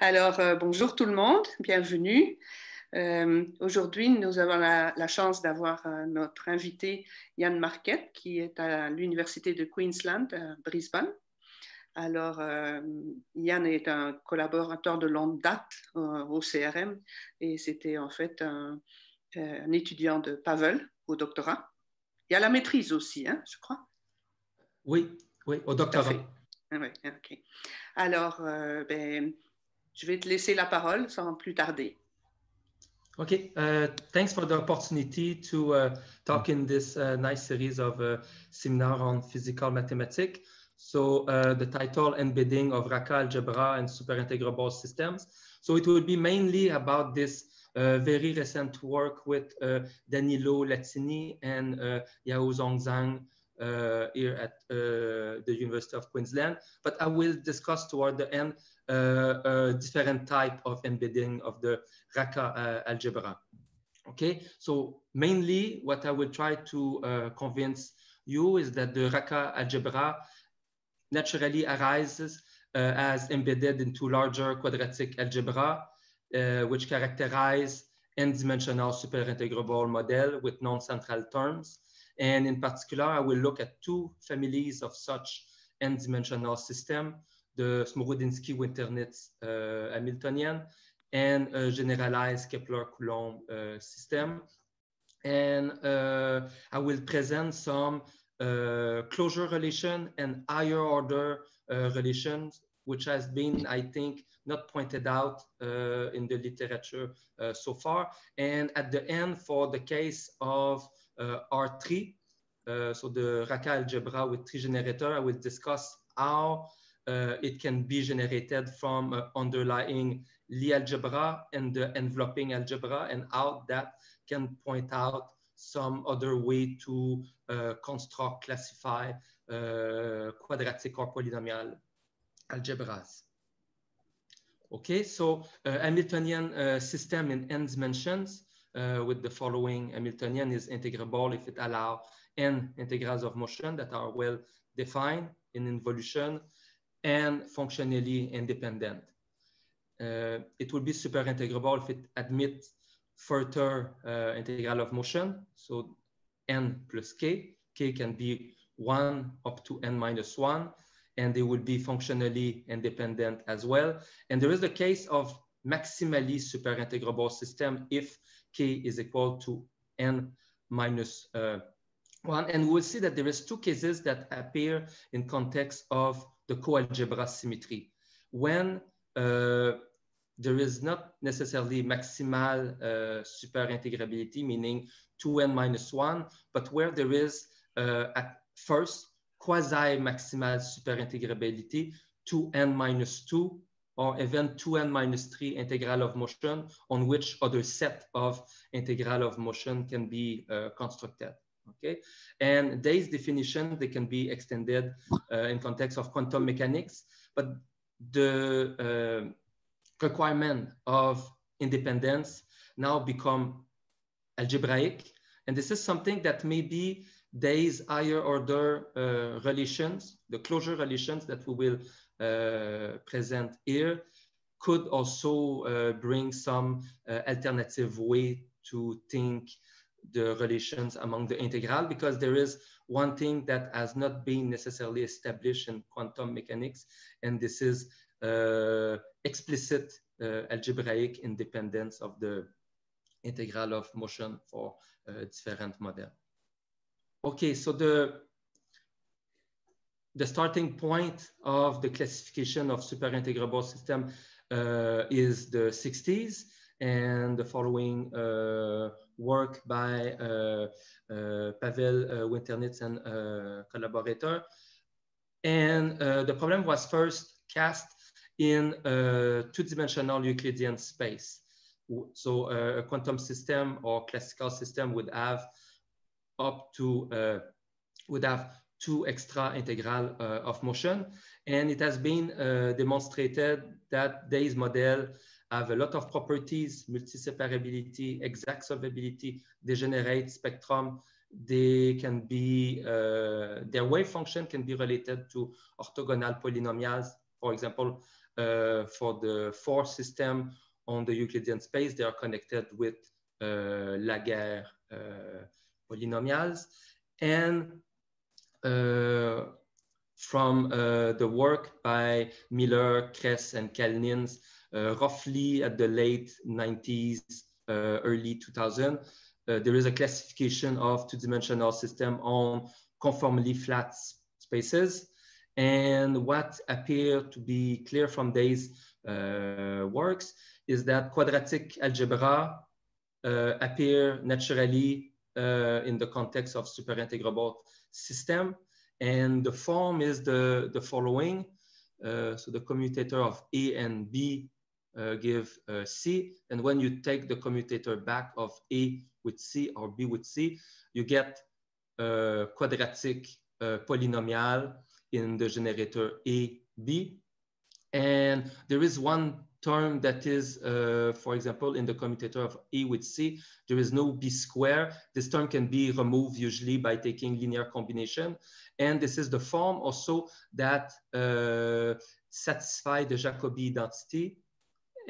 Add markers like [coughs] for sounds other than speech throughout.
Alors, euh, bonjour tout le monde, bienvenue. Euh, aujourd'hui, nous avons la, chance d'avoir euh, notre invité Yann Marquette, qui est à l'Université de Queensland, à Brisbane. Alors, Yann est un collaborateur de longue date au CRM et c'était en fait un, étudiant de Pavel au doctorat. Il y a la maîtrise aussi, hein, je crois. Oui, oui, au doctorat. Ah ok. Alors, ben, je vais te laisser la parole sans plus tarder. Okay, uh, thanks for the opportunity to uh, talk in this uh, nice series of uh, seminar on physical mathematics. So uh, the title, Embedding of Raka Algebra and Superintegrable Systems. So it will be mainly about this uh, very recent work with Danilo Lazzini and Yao Zhongzhang here at the University of Queensland. But I will discuss toward the end a different type of embedding of the Racah uh, algebra. Okay, so mainly what I will try to uh, convince you is that the Racah algebra naturally arises uh, as embedded into larger quadratic algebra, uh, which characterize n-dimensional superintegrable model with non-central terms. And in particular, I will look at two families of such n-dimensional system, the Smorodinsky-Winternitz uh, Hamiltonian and a generalized Kepler-Coulomb uh, system. And uh, I will present some uh, closure relation and higher order relations, which has been, I think, not pointed out uh, in the literature uh, so far. And at the end, for the case of uh, R3, so the Racah algebra with tree generator, I will discuss how it can be generated from underlying Lie algebra and the enveloping algebra and how that can point out some other way to uh, construct, classify uh, quadratic or polynomial algebras. Okay, so uh, Hamiltonian uh, system in n dimensions uh, with the following Hamiltonian is integrable if it allows n integrals of motion that are well defined in involution and functionally independent. Uh, it will be super integrable if it admits further uh, integral of motion. So n plus k, k can be one up to n minus one, and they will be functionally independent as well. And there is the case of maximally super integrable system if k is equal to n minus uh, one. And we'll see that there is two cases that appear in context of the coalgebra symmetry. When uh, there is not necessarily maximal uh, superintegrability, meaning 2n minus 1, but where there is uh, at first quasi-maximal superintegrability, 2n minus 2, or even 2n minus 3 integral of motion, on which other set of integral of motion can be uh, constructed. Okay, and these definitions they can be extended uh, in context of quantum mechanics, but the uh, requirement of independence now become algebraic. And this is something that maybe these higher order uh, relations, the closure relations that we will uh, present here, could also uh, bring some uh, alternative way to think the relations among the integral because there is one thing that has not been necessarily established in quantum mechanics, and this is uh, explicit uh, algebraic independence of the integral of motion for uh, different model. Okay, so the the starting point of the classification of superintegrable system uh, is the 60s and the following uh, work by uh, uh Pavel Winternitz and collaborator. And the problem was first cast in two-dimensional Euclidean space. So a quantum system or classical system would have up to, would have two extra integral uh, of motion. And it has been uh, demonstrated that these models have a lot of properties, multi-separability, exact solvability, degenerate spectrum. They can be, uh, their wave function can be related to orthogonal polynomials. For example, uh, for the four system on the Euclidean space, they are connected with uh, Laguerre uh, polynomials. And uh, from uh, the work by Miller, Kress, and Kalnins, roughly at the late 90s, early 2000, there is a classification of two-dimensional system on conformally flat spaces. And what appeared to be clear from these uh, works is that quadratic algebra uh, appear naturally uh, in the context of superintegrable system. And the form is the, the following. Uh, so the commutator of A and B uh, give uh, C. And when you take the commutator back of A with C or B with C, you get a quadratic polynomial in the generator A, B. And there is one term that is, uh, for example, in the commutator of A with C, there is no B square. This term can be removed usually by taking linear combination. And this is the form also that uh, satisfy the Jacobi identity.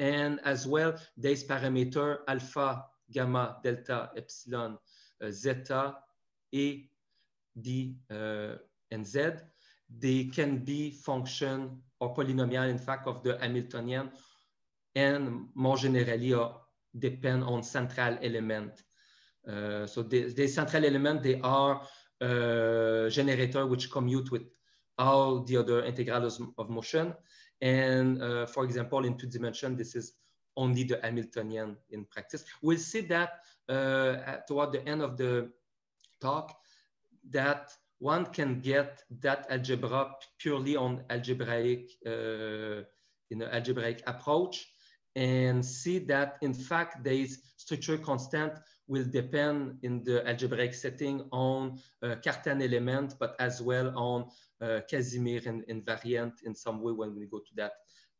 And as well, these parameter alpha, gamma, delta, epsilon, uh, zeta, A, D, uh, and Z they can be function or polynomial, in fact, of the Hamiltonian, and more generally uh, depend on central element. Uh, so the, the, central element, they are uh, generator which commute with all the other integrals of motion. And uh, for example, in two dimension, this is only the Hamiltonian in practice. We'll see that uh, toward the end of the talk, that one can get that algebra purely on algebraic, uh, in an algebraic approach and see that in fact this structure constant will depend in the algebraic setting on uh, Cartan element, but as well on Casimir and invariant in some way when we go to that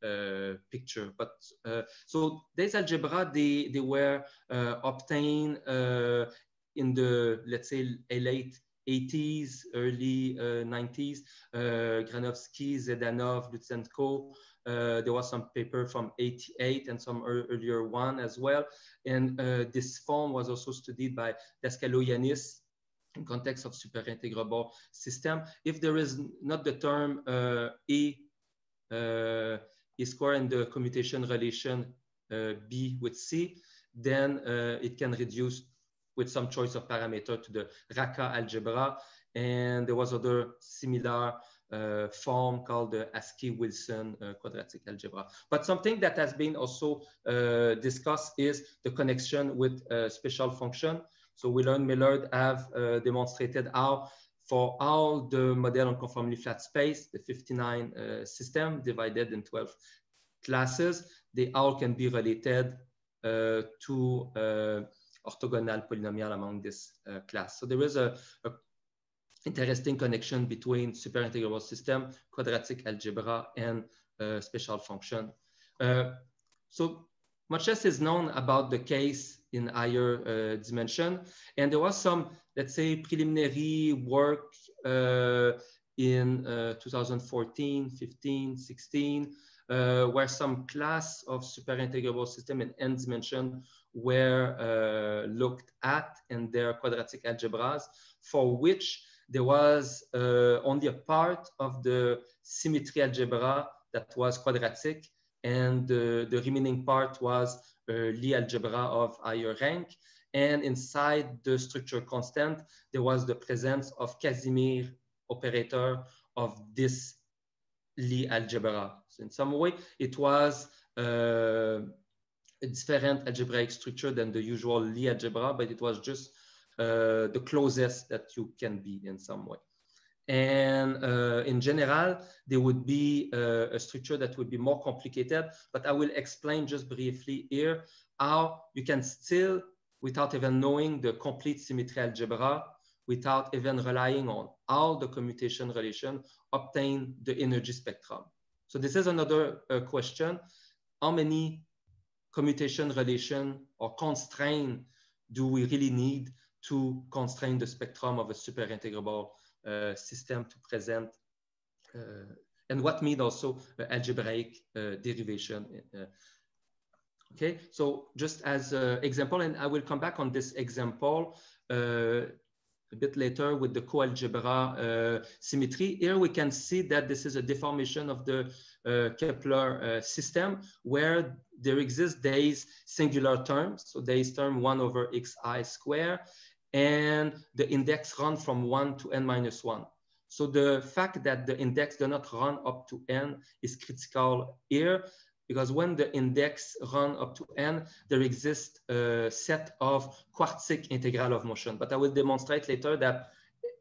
uh, picture. But uh, so these algebra, they, they were uh, obtained uh, in the, let's say, late 80s, early uh, 90s, uh, Granovsky, Zhdanov, Lutsenko. Uh, there was some paper from 88 and some earlier one as well. And uh, this form was also studied by Daskaloyannis in context of superintegrable system. If there is not the term uh, E, uh, E square in the commutation relation B with C, then it can reduce with some choice of parameter to the Racah algebra. And there was other similar uh, form called the Askey-Wilson uh, quadratic algebra. But something that has been also uh, discussed is the connection with special function. So and Millard have uh, demonstrated how for all the model on conformally flat space, the 59 uh, system divided in 12 classes, they all can be related uh, to orthogonal polynomial among this uh, class. So there is a, a interesting connection between superintegrable system, quadratic algebra, and uh, special function. Uh, so much less is known about the case in higher uh, dimension. And there was some, let's say, preliminary work uh, in uh, 2014, 15, 16, where some class of superintegrable system in n dimension were uh, looked at in their quadratic algebras for which there was uh, only a part of the symmetry algebra that was quadratic and the, remaining part was uh, Lie algebra of higher rank. And inside the structure constant, there was the presence of Casimir operator of this Lie algebra. So in some way, it was uh, a different algebraic structure than the usual Lie algebra, but it was just uh, the closest that you can be in some way. And uh, in general, there would be uh, a structure that would be more complicated, but I will explain just briefly here how you can still, without even knowing the complete symmetry algebra, without even relying on all the commutation relation, obtain the energy spectrum. So this is another uh, question. How many commutation relation or constraint do we really need to constrain the spectrum of a superintegrable system to present uh, and what mean also algebraic derivation. okay, so just as an example, and I will come back on this example a bit later with the coalgebra uh, symmetry. Here we can see that this is a deformation of the uh, Kepler uh, system where there exists these singular terms. So there is term one over xi square and the index run from one to n minus one. So the fact that the index does not run up to n is critical here because when the index run up to n, there exists a set of quartic integral of motion. But I will demonstrate later that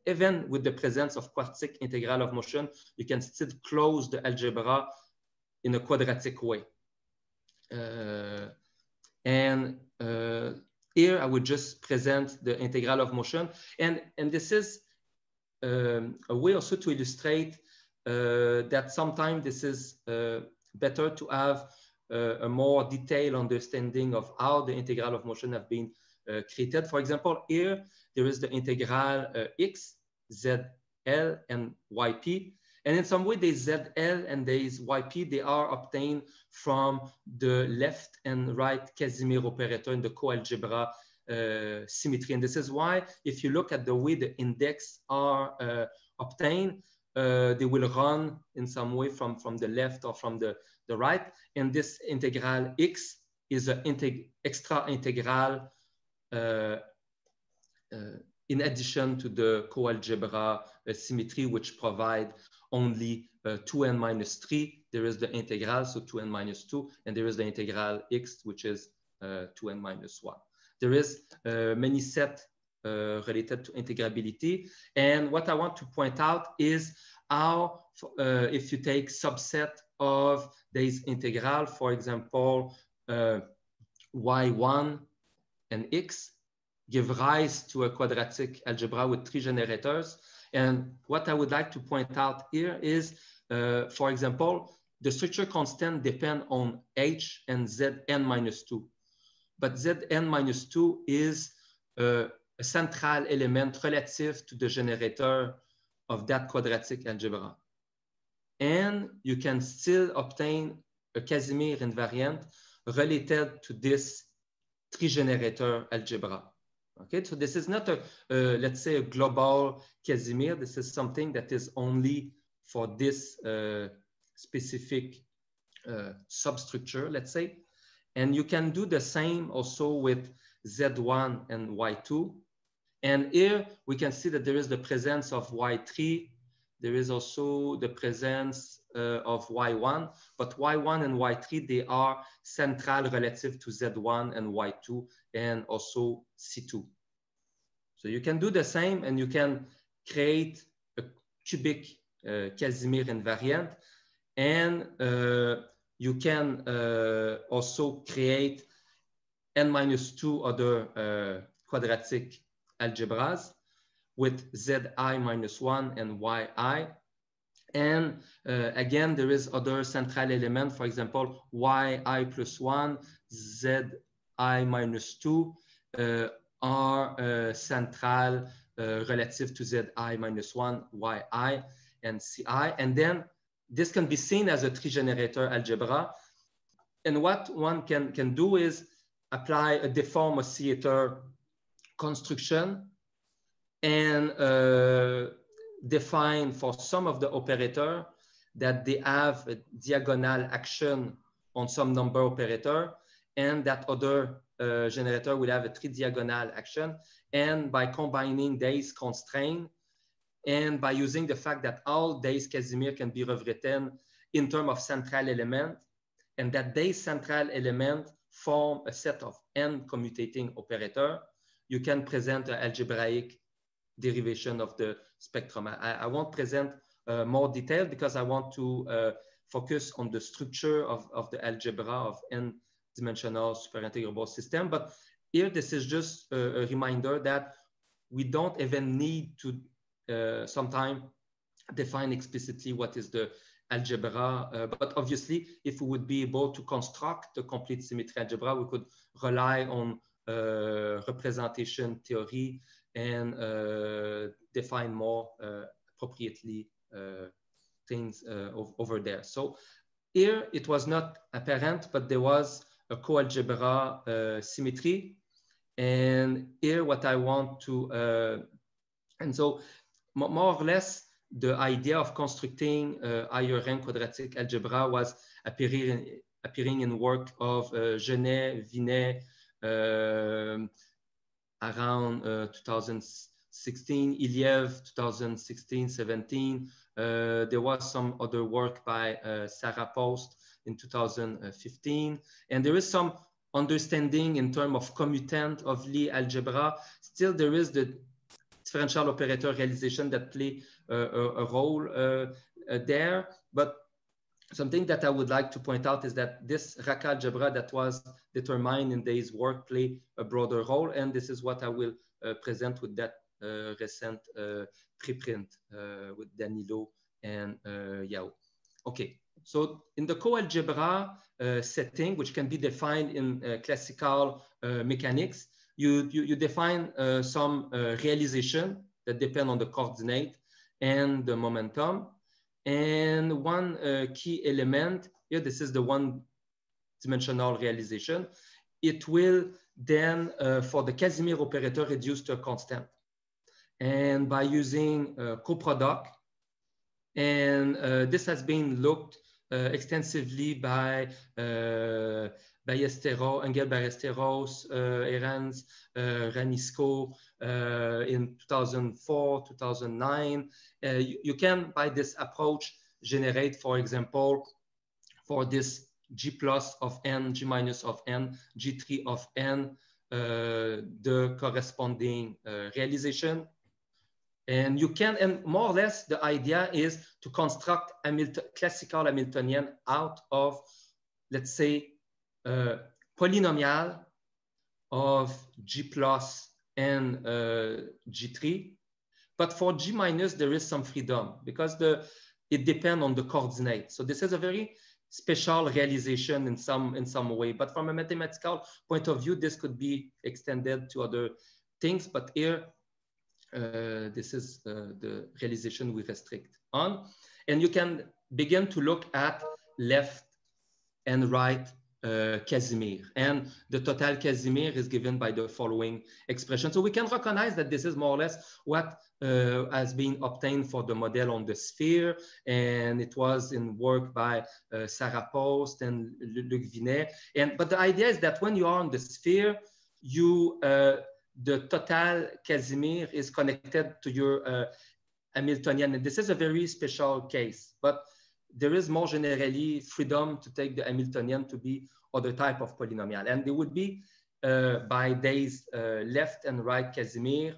even with the presence of quartic integral of motion, you can still close the algebra in a quadratic way. Uh, and uh, here I would just present the integral of motion. And, and this is um, a way also to illustrate uh, that sometimes this is uh, better to have uh, a more detailed understanding of how the integral of motion have been uh, created. For example, here there is the integral uh, x, and yp. And in some way, the ZL and these YP, they are obtained from the left and right Casimir operator in the coalgebra uh, symmetry. And this is why, if you look at the way the index are uh, obtained, uh, they will run in some way from, from the left or from the, the right. And this integral x is an integ extra integral uh, uh, in addition to the coalgebra uh, symmetry, which provide only 2n uh, minus 3. There is the integral, so 2n minus 2, and there is the integral x, which is 2n uh, minus 1. There is many set uh, related to integrability. And what I want to point out is how, uh, if you take subset of these integral, for example, uh, y1 and x, give rise to a quadratic algebra with three generators. And what I would like to point out here is, uh, for example, the structure constant depend on h and zn minus 2. But zn minus 2 is uh, a central element relative to the generator of that quadratic algebra. And you can still obtain a Casimir invariant related to this three-generator algebra. Okay, so this is not a, uh, let's say, a global Casimir. This is something that is only for this uh, specific uh, substructure, let's say. And you can do the same also with Z1 and Y2. And here we can see that there is the presence of Y3. There is also the presence uh, of Y1, but Y1 and Y3, they are central relative to Z1 and Y2 and also C2. So you can do the same and you can create a cubic uh, Casimir invariant and uh, you can uh, also create n minus two other uh, quadratic algebras with zi minus 1 and yi. And uh, again, there is other central element, for example, yi plus 1, zi minus 2 uh, are uh, central uh, relative to zi minus 1, yi, and ci. And then this can be seen as a three-generator algebra. And what one can, can do is apply a deform oscillator construction and uh, define for some of the operator that they have a diagonal action on some number operator and that other uh, generator will have a three diagonal action. And by combining these constraints and by using the fact that all these Casimir can be rewritten in terms of central element and that these central element form a set of n commutating operator, you can present an algebraic derivation of the spectrum. I, I won't present uh, more detail because I want to uh, focus on the structure of, of the algebra of n-dimensional superintegrable system. But here, this is just a, a, reminder that we don't even need to uh, sometime define explicitly what is the algebra. Uh, but obviously, if we would be able to construct a complete symmetry algebra, we could rely on uh, representation theory and uh, define more uh, appropriately things uh, over there. So here it was not apparent, but there was a coalgebra symmetry. And here what I want to, and so more or less, the idea of constructing uh, higher rank quadratic algebra was appearing in, appearing in work of uh, Genest, Vinet, uh, around uh, 2016, Iliev, 2016, 17. Uh, there was some other work by uh, Sarah Post in 2015. And there is some understanding in terms of commutant of Lie algebra. Still, there is the differential operator realization that play uh, a, a, role uh, uh, there. But something that I would like to point out is that this Racah algebra that was determined in this work play a broader role. And this is what I will present with that recent preprint with Danilo and Yao. Okay, so in the coalgebra uh, setting, which can be defined in uh, classical uh, mechanics, you, you, you define uh, some uh, realization that depend on the coordinate and the momentum. And one uh, key element, here, this is the one dimensional realization. It will then, for the Casimir operator, reduce to a constant. And by using coproduct, and this has been looked uh, extensively by uh, Ballesteros, Angel Ballesteros, uh, Herranz, Ragnisco in 2004, 2009. You, you, can, by this approach, generate, for example, for this G plus of n, G minus of n, G3 of n, uh, the corresponding uh, realization and you can, and more or less, the idea is to construct Hamilton, classical Hamiltonian out of, let's say, uh, polynomial of G plus and uh, G3. But for G minus, there is some freedom because the, it depends on the coordinate. So this is a very special realization in some, in some way. But from a mathematical point of view, this could be extended to other things. But here, uh, this is uh, the realization we restrict on. And you can begin to look at left and right uh, Casimir. And the total Casimir is given by the following expression. So we can recognize that this is more or less what uh, has been obtained for the model on the sphere. And it was in work by uh, Sarah Post and Luc Vinet. And, but the idea is that when you are on the sphere, you uh, the total Casimir is connected to your uh, Hamiltonian. And this is a very special case, but there is more generally freedom to take the Hamiltonian to be other type of polynomial. And they would be uh, by days uh, left and right Casimir,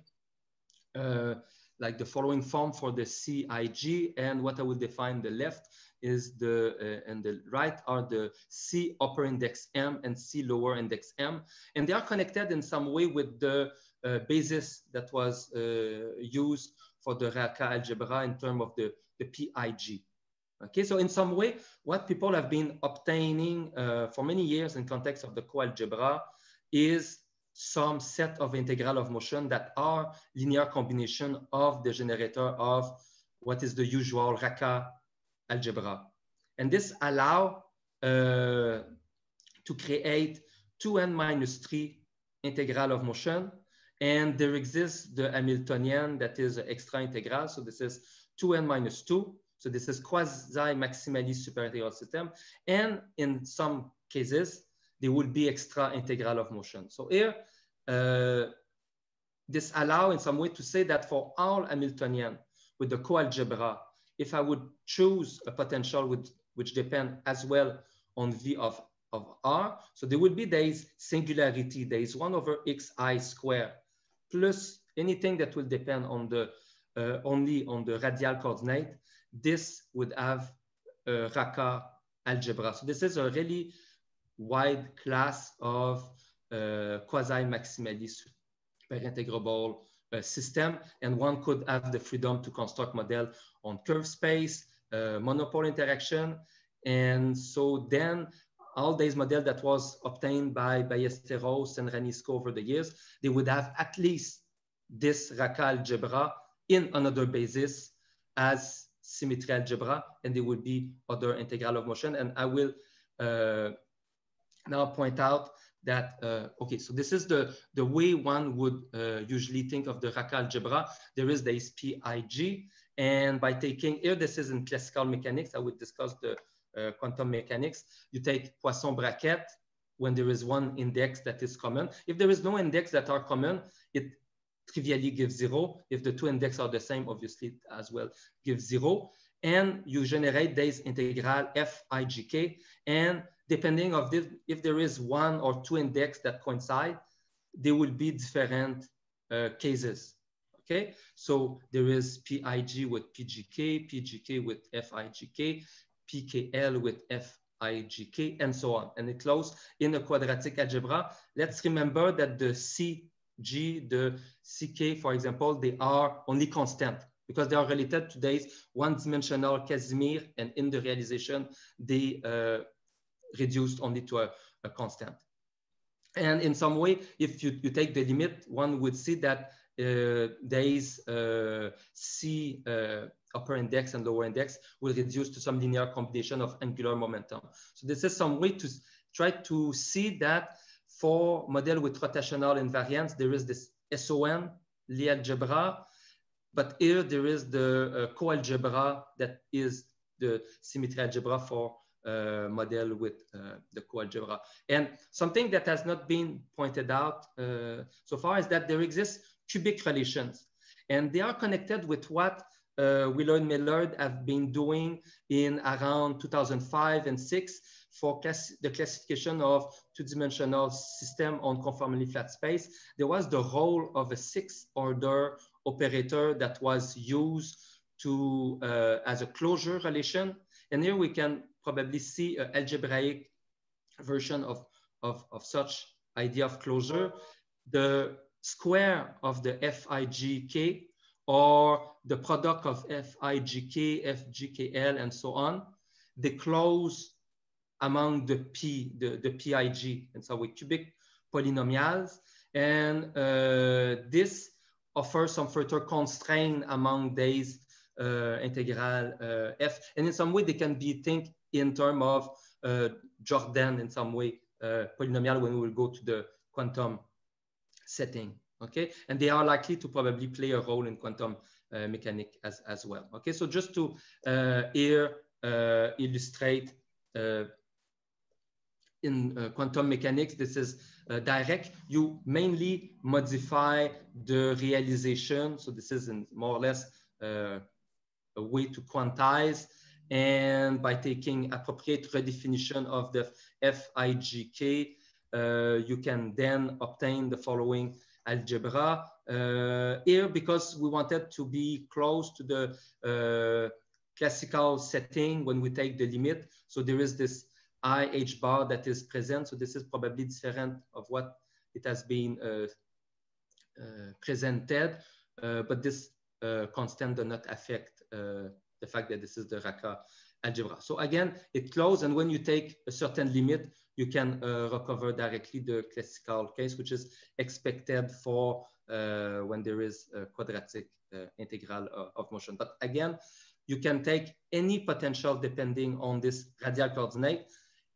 uh, like the following form for the CIG. And what I will define the left is the, uh, and the right are the C upper index M and C lower index M. And they are connected in some way with the uh, basis that was uh, used for the Racah algebra in terms of the, the PIG. Okay, so in some way, what people have been obtaining uh, for many years in context of the coalgebra is some set of integral of motion that are linear combination of the generator of what is the usual Raka algebra. And this allow uh, to create 2n minus 3 integral of motion. And there exists the Hamiltonian that is extra integral. So this is 2n minus 2. So this is quasi-maximally superintegral system. And in some cases, there will be extra integral of motion. So here, uh, this allow in some way to say that for all Hamiltonian with the coalgebra if I would choose a potential with, which depend as well on V of, of R, so there would be this singularity, there is one over xi square plus anything that will depend on the uh, only on the radial coordinate, this would have a Racah algebra. So this is a really wide class of uh, quasi-maximally superintegrable uh, system, and one could have the freedom to construct model on curve space, uh, monopole interaction, and so then all these models that was obtained by Ballesteros and Ragnisco over the years, they would have at least this Racah algebra in another basis as symmetry algebra, and there will be other integral of motion. And I will uh, now point out that, uh, okay, so this is the, the way one would uh, usually think of the Racah algebra. There is this PIG, and by taking, here this is in classical mechanics, I will discuss the quantum mechanics. You take Poisson bracket when there is one index that is common. If there is no index that are common, it trivially gives zero. If the two index are the same, obviously as well gives zero. And you generate this integral Fijk. And depending of this, if there is one or two index that coincide, there will be different uh, cases. Okay, so there is PIG with PGK, PGK with FIGK, PKL with FIGK, and so on. And it closes in a quadratic algebra. Let's remember that the C G, the CK, for example, they are only constant because they are related to these one-dimensional Casimir, and in the realization, they uh, reduced only to a, a, constant. And in some way, if you, you take the limit, one would see that uh, there is uh, C uh, upper index and lower index will reduce to some linear combination of angular momentum. So this is some way to try to see that for model with rotational invariance, there is this SON, Lie algebra, but here there is the uh, coalgebra that is the symmetry algebra for uh, model with uh, the coalgebra. And something that has not been pointed out uh, so far is that there exists cubic relations, and they are connected with what uh, Wheeler and Millard have been doing in around 2005 and six for class the classification of two-dimensional system on conformally flat space, there was the role of a sixth order operator that was used to uh, as a closure relation. And here we can probably see an algebraic version of, of, of such idea of closure. The square of the FIGK or the product of FIGK, FGKL, and so on, they close among the P, the, the PIG, and so with cubic polynomials. And uh, this offers some further constraint among these uh, integral uh, F. And in some way, they can be think in terms of uh, Jordan in some way, uh, polynomial when we will go to the quantum setting, okay? And they are likely to probably play a role in quantum uh, mechanic as, as well, okay? So just to here illustrate in uh, quantum mechanics, this is uh, direct. You mainly modify the realization. So this is more or less uh, a way to quantize. And by taking appropriate redefinition of the FIGK, uh, you can then obtain the following algebra. Uh, here, because we wanted to be close to the uh, classical setting when we take the limit. So there is this I H bar that is present. So this is probably different of what it has been uh, uh, presented, uh, but this uh, constant does not affect uh, the fact that this is the Racah algebra. So again, it closes, and when you take a certain limit, you can uh, recover directly the classical case, which is expected for when there is a quadratic integral of motion. But again, you can take any potential depending on this radial coordinate.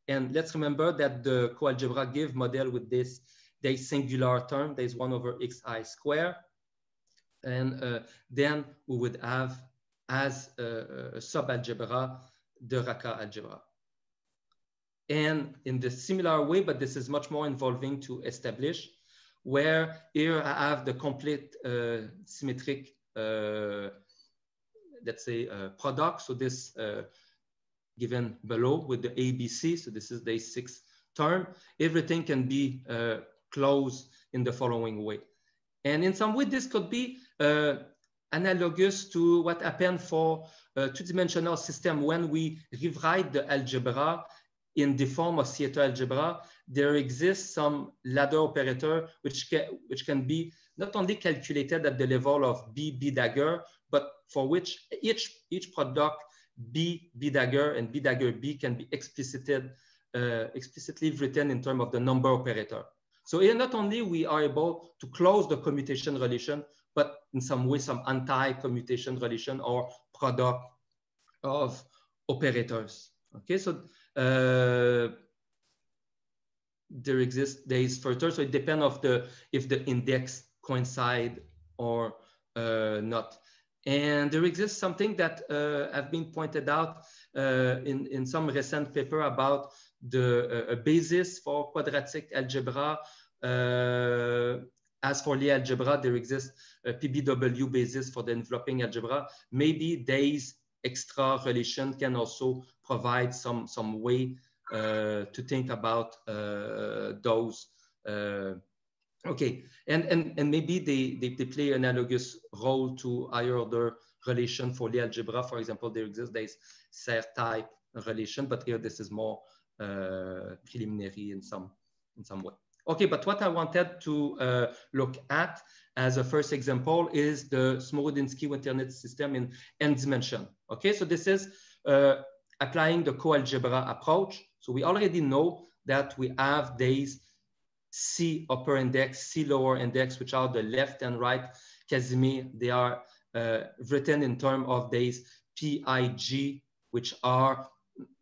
And let's remember that the coalgebra give model with this, this singular term, there's one over xi square. And uh, then we would have as a, a subalgebra, the Racah algebra. And in the similar way, but this is much more involving to establish, where here I have the complete uh, symmetric, uh, let's say, uh, product. So this uh, given below with the ABC. So this is the sixth term. Everything can be uh, closed in the following way. And in some way, this could be uh, analogous to what happened for a two-dimensional system when we rewrite the algebra in the form of Seattle algebra, there exists some ladder operator which can, which can be not only calculated at the level of B, B dagger, but for which each, each product B, B dagger, and B dagger B can be explicited, uh, explicitly written in terms of the number operator. So here, not only we are able to close the commutation relation, but in some way, some anti-commutation relation or product of operators. Okay, so uh, there exists there is further, so it depends of the if the index coincide or uh, not. And there exists something that uh, have been pointed out uh, in, in some recent paper about the uh, basis for quadratic algebra. Uh, as for Lie algebra, there exists a PBW basis for the enveloping algebra. Maybe these extra relation can also provide some, some way uh, to think about uh, those Okay, and, and, and maybe they, they, they play analogous role to higher order relation for the algebra. For example, there exists this Serre type relation, but here this is more uh, preliminary in some, in some way. Okay, but what I wanted to uh, look at as a first example is the Smorodinsky-Winternitz system in n dimension. Okay, so this is uh, applying the co-algebra approach. So we already know that we have these C upper index, C lower index, which are the left and right Casimir. They are uh, written in terms of these PIG, which are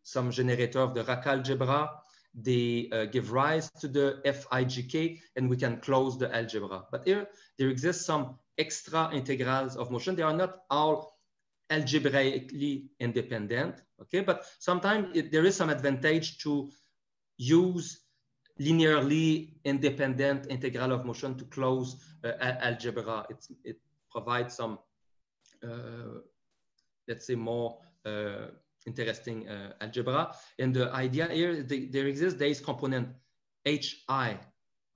some generator of the Racah algebra. They uh, give rise to the FIGK, and we can close the algebra. But here, there exists some extra integrals of motion. They are not all algebraically independent, okay? But sometimes there is some advantage to use linearly independent integral of motion to close uh, algebra. It's, it provides some, uh, let's say, more uh, interesting algebra. And the idea here, the, there exists this component hi,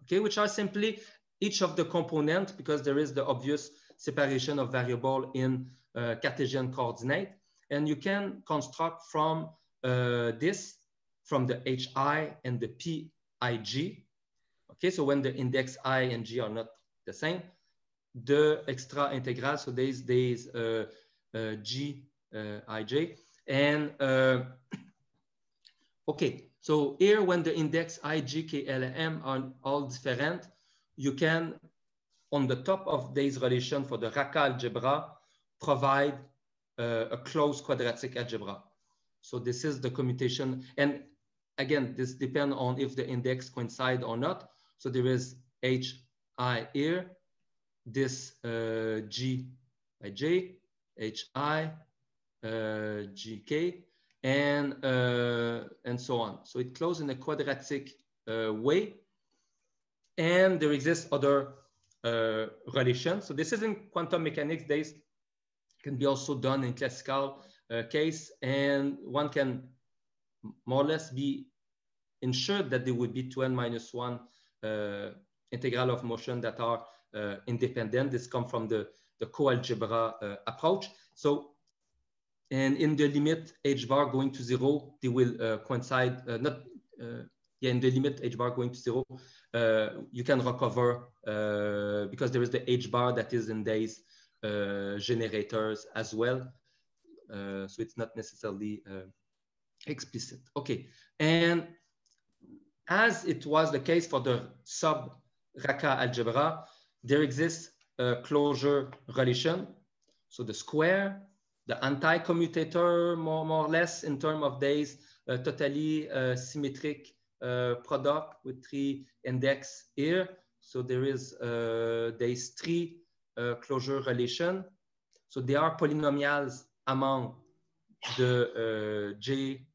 okay, which are simply each of the component because there is the obvious separation of variable in uh, Cartesian coordinate. And you can construct from uh, this, from the hi and the p ig. Okay, so when the index i and g are not the same, the extra integral, so there's, there's uh, uh, g uh, ij. And uh, [coughs] okay, so here when the index i, g, k, l, m are all different, you can, on the top of this relation for the Racah algebra, provide uh, a closed quadratic algebra. So this is the commutation. And again, this depends on if the index coincide or not. So there is hi here, this uh, g by uh, gk, and, uh, and so on. So it closes in a quadratic uh, way. And there exists other uh, relations. So this is in quantum mechanics. This can be also done in classical uh, case. And one can more or less be ensured that there would be 2n minus 1 uh, integral of motion that are uh, independent. This comes from the, the co-algebra uh, approach. So, and in the limit h bar going to zero, they will uh, coincide, uh, not, uh, yeah, in the limit h bar going to zero, you can recover because there is the h bar that is in these generators as well. so it's not necessarily explicit. Okay, and as it was the case for the sub-Racah algebra, there exists a closure relation. So the square, the anti-commutator, more, more or less, in terms of uh, totally uh, symmetric uh, product with three index here. So there is uh, these three uh, closure relation. So they are polynomials among the uh, J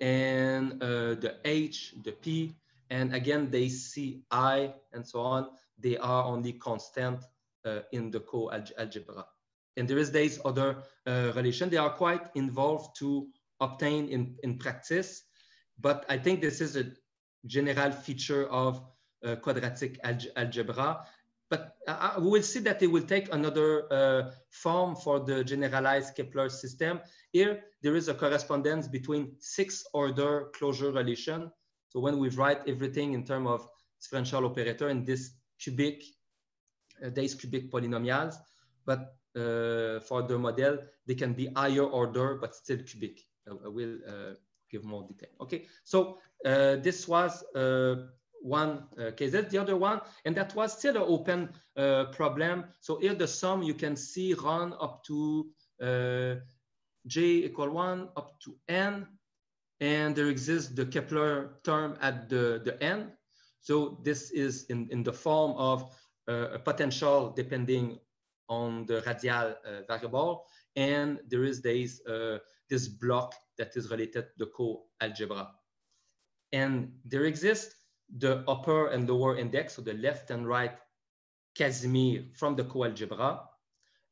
and uh, the H, the P, and again, they see I and so on. They are only constant uh, in the co-algebra. And there is this other uh, relation. They are quite involved to obtain in, in practice, but I think this is a general feature of uh, quadratic alge algebra. But uh, uh, we will see that it will take another uh, form for the generalized Kepler system. Here, there is a correspondence between six order closure relation. So when we write everything in terms of differential operator in this cubic, uh, these cubic polynomials, but uh, for the model, they can be higher order, but still cubic. I will uh, give more detail. Okay, so this was one uh, case. That's the other one, and that was still an open uh, problem. So here the sum you can see run up to uh, j equal 1 up to n, and there exists the Kepler term at the, the end. So this is in, in the form of uh, a potential depending on the radial uh, variable, and there is this, uh, this block that is related to the co-algebra. And there exists the upper and lower index, so the left and right Casimir from the co-algebra.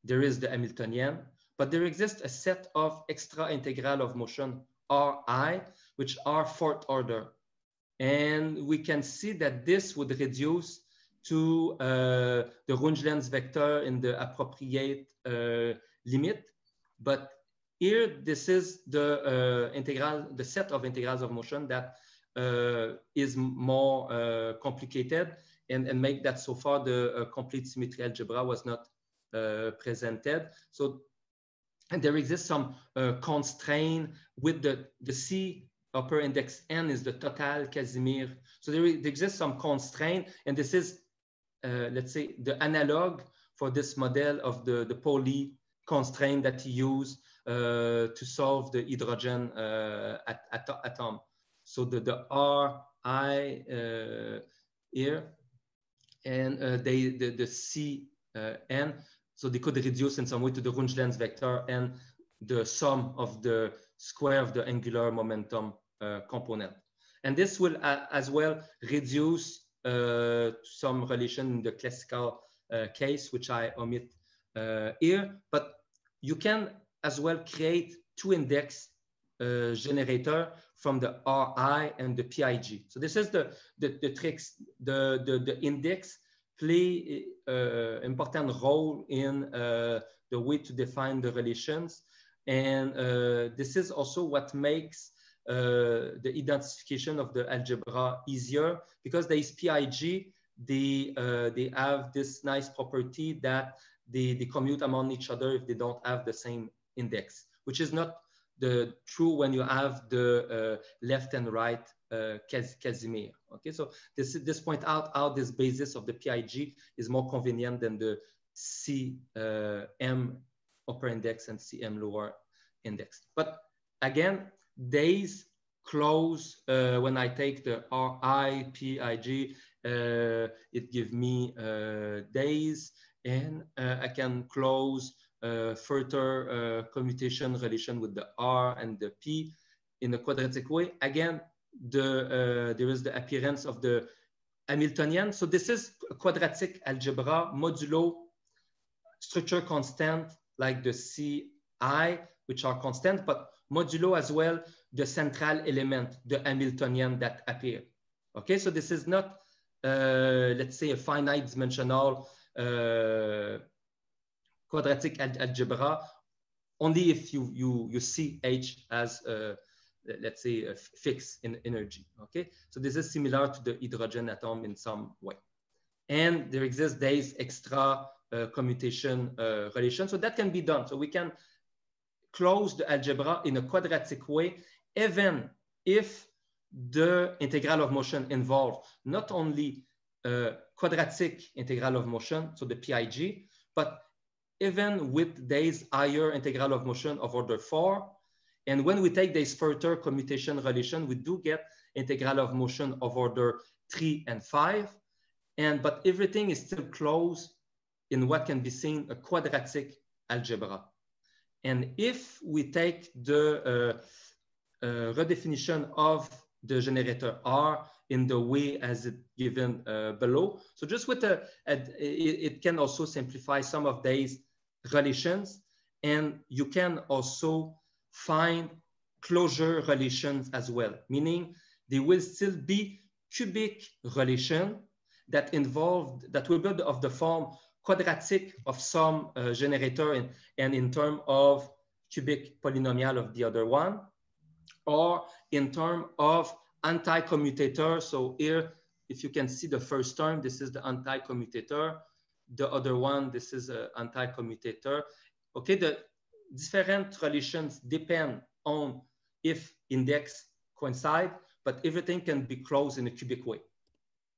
There is the Hamiltonian, but there exists a set of extra integral of motion Ri, which are fourth order. And we can see that this would reduce to uh, the Runge-Lenz vector in the appropriate uh, limit. But here, this is the uh, integral, the set of integrals of motion that is more uh, complicated and, and make that so far the uh, complete symmetry algebra was not presented. So and there exists some constraint with the, the C upper index n is the total Casimir. So there, there exists some constraint, and this is, uh, let's say, the analog for this model of the, the Pauli constraint that he used uh, to solve the hydrogen uh, at, at, atom. So the, the R, I uh, here, and uh, they, the, the C, uh, N, so they could reduce in some way to the Runge-Lenz vector and the sum of the square of the angular momentum uh, component. And this will uh, as well reduce uh, some relation in the classical uh, case, which I omit here, but you can as well create two index generator from the RI and the PIG. So this is the, the, the tricks, the, the, the index play uh, important role in uh, the way to define the relations. And uh, this is also what makes uh, the identification of the algebra easier because there is PIG, they, uh, they have this nice property that they, they commute among each other if they don't have the same index, which is not the true when you have the uh, left and right uh, Casimir. Okay, so this this point out how this basis of the PIG is more convenient than the CM upper index and CM lower index. But again, days close uh, when I take the RI PIG, uh, it gives me uh, days, and uh, I can close further uh, commutation relation with the R and the P in a quadratic way. Again, the, there is the appearance of the Hamiltonian. So this is quadratic algebra modulo structure constant like the CI, which are constant, but modulo as well the central element, the Hamiltonian that appear. Okay, so this is not, uh, let's say, a finite dimensional uh, quadratic algebra, only if you, you, you see H as, uh, let's say, a fixed in energy. Okay, so this is similar to the hydrogen atom in some way. And there exists these extra uh, commutation uh, relation. So that can be done. So we can close the algebra in a quadratic way, even if the integral of motion involves not only uh, quadratic integral of motion, so the PIG, but even with this higher integral of motion of order four. And when we take this further commutation relation, we do get integral of motion of order three and five. And, but everything is still closed in what can be seen a quadratic algebra. And if we take the uh, uh, redefinition of the generator R in the way as it given uh, below. So just with a, a it, it, can also simplify some of these relations and you can also find closure relations as well, meaning there will still be cubic relation that involve, that will be of the form quadratic of some uh, generator and, and in term of cubic polynomial of the other one, or in term of anti-commutator. So here, if you can see the first term, this is the anti-commutator. The other one, this is an anti-commutator. Okay, the different relations depend on if index coincide, but everything can be closed in a cubic way.